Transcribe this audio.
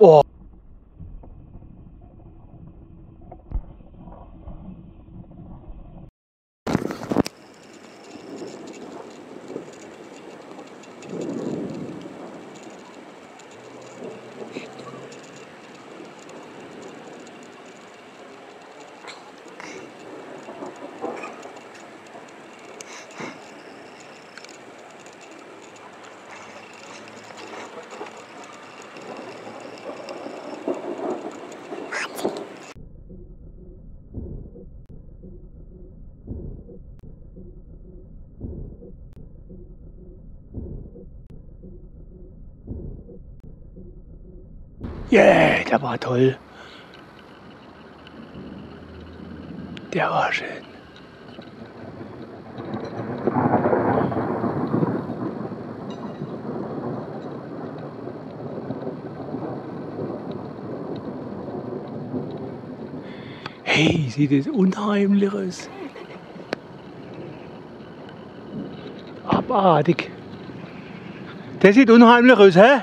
Oh. Yeah, der war toll. Der war schön. Hey, sieht das unheimlich aus. Abartig. Der sieht unheimlich aus, hä?